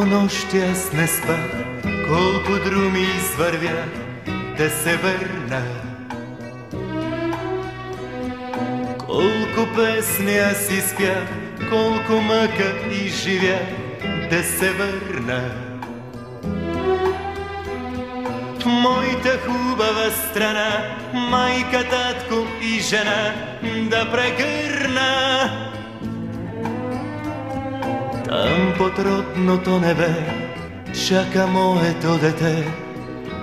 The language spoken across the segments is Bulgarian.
нощи аз не спах, колко друми извървя да се върна. Колко песни аз изпях, колко мъка изживя да се върна. Моята хубава страна, майка, татко и жена да прегърна. Там под родното небе чака моето дете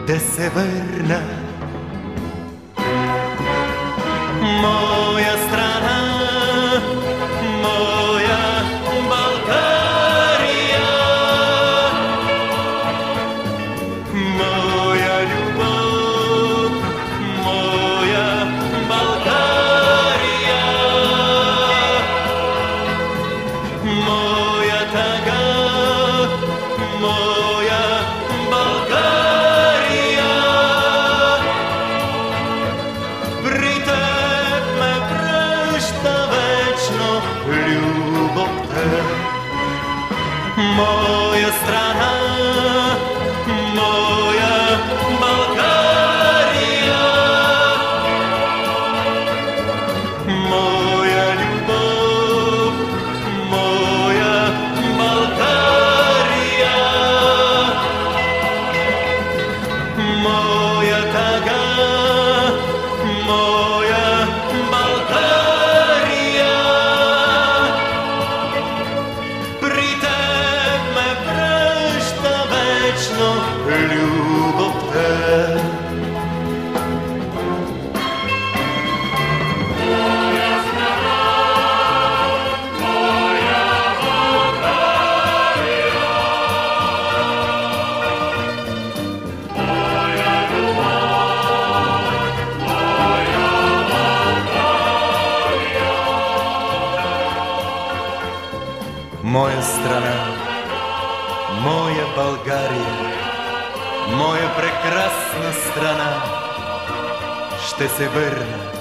да се върна. Моя страна, моя България, моя любов, моя България, моя любовта. Моя страна, моя България, моя любов, моя България, моя тъга, моя вечно любовта. Моя страна, моя България, моя прекрасна страна, ще се върна